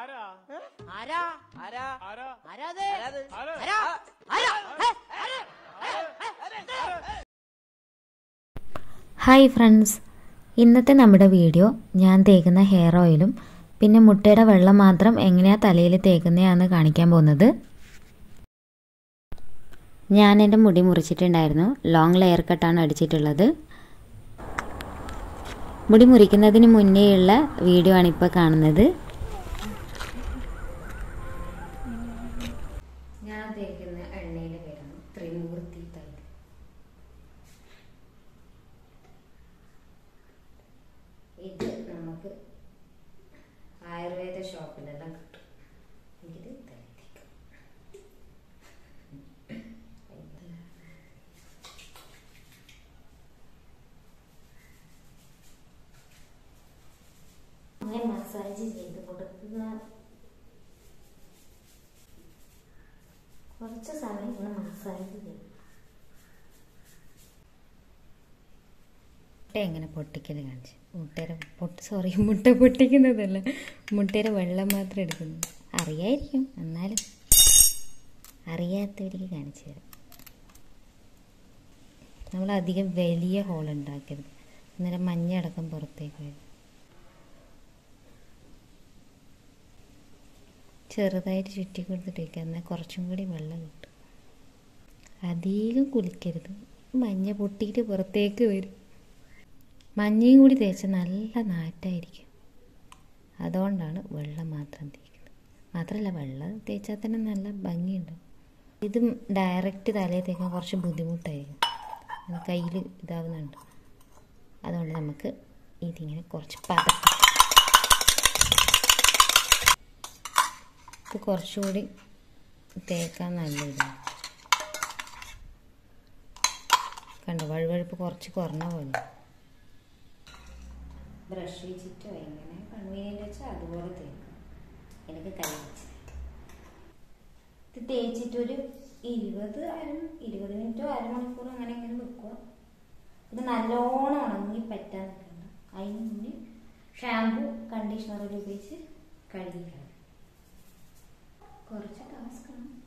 ആരാ? ആരാ? ആരാ? ആരാ? ആരാത്? ആരാ? Hi friends. ഇന്നത്തെ നമ്മുടെ വീഡിയോ ഞാൻ തേക്കുന്ന ഹെയർ ഓയിലും പിന്നെ മുട്ടയുടെ വെള്ളം മാത്രം എങ്ങനെയാണ് തലയിൽ തേക്കുന്നതാണെന്ന് കാണിക്കാൻ പോകുന്നത്. ഞാൻ എന്റെ മുടി മുറിച്ചിട്ടുണ്ടായിരുന്നു. Long layer കട്ടാണ് അടിച്ചിട്ടുള്ളത്. മുടി മുറിക്കുന്നതിന് മുന്നേയുള്ള വീഡിയോ ആണ് ഇപ്പോൾ കാണുന്നത്. ഞാൻ തേക്കുന്ന എണ്ണയുടെ പേരാണ് ത്രിമൂർത്തി തൈര് ഇത് നമുക്ക് ആയുർവേദ ഷോപ്പിലെല്ലാം കിട്ടും. ഇത് തേക്കാം അങ്ങനെ മസാജ് ചെയ്ത് കൊടുക്കുക കുറച്ച് സമയം ഇങ്ങനെ മസാജ് ചെയ്യും മുട്ട എങ്ങനെ പൊട്ടിക്കുന്നത് കാണിച്ചു. മുട്ടയുടെ പൊട്ട് സോറി മുട്ട പൊട്ടിക്കുന്നതല്ല. മുട്ടയുടെ വെള്ളം മാത്രം എടുക്കുന്നു. അറിയായിരിക്കും എന്നാലും. അറിയാത്തവർക്ക് കാണിച്ചു തരാം. നമ്മൾ അധികം വലിയ ഹോൾ ഉണ്ടാക്കരുത്. അന്നേരം മഞ്ഞ അടക്കം പുറത്തേക്ക് വരും. ചെറുതായിട്ട് ചുറ്റി കൊടുത്തിട്ട് എന്നാൽ കുറച്ചും കൂടി വെള്ളം കിട്ടും. അധികം കുളിക്കരുത്. മഞ്ഞ പൊട്ടിയിട്ട് പുറത്തേക്ക് വരും. മഞ്ഞയും കൂടി തേച്ച നല്ല നാറ്റായിരിക്കും. അതുകൊണ്ടാണ് വെള്ളം മാത്രം തേക്കുന്നത്. മാത്രമല്ല വെള്ളം തേച്ചാൽ തന്നെ നല്ല ഭംഗിയുണ്ടാവും. ഇതും ഡയറക്റ്റ് തലയിൽ തേക്കാൻ കുറച്ച് ബുദ്ധിമുട്ടായിരിക്കും. കയ്യിൽ ഇതാവുന്നുണ്ട്. അതുകൊണ്ട് നമുക്ക് ഇതിങ്ങനെ കുറച്ച് പതക്കും ഇത് കുറച്ചുകൂടി തേക്കാൻ നല്ല ഇതാണ് കണ്ടോ വഴുവഴുപ്പ് കുറച്ച് കുറഞ്ഞ പോലെ. ബ്രഷ് വെച്ചിട്ടോ എങ്ങനെ കൺവീനിയന്റ് വെച്ചാൽ അതുപോലെ തേക്കാം. എനിക്ക് കൈ ഇത് തേച്ചിട്ടൊരു ഇരുപത് അര ഇരുപത് മിനിറ്റോ അരമണിക്കൂറോ അങ്ങനെ എങ്ങനെ വെക്കുക. ഇത് നല്ലോണം ഉണങ്ങി പറ്റാൻ നിൽക്കണ്ട അതിന് മുന്നേ ഷാമ്പു കണ്ടീഷണറിൽ ഉപയോഗിച്ച് കഴുകിക്കണം Agora te lasca.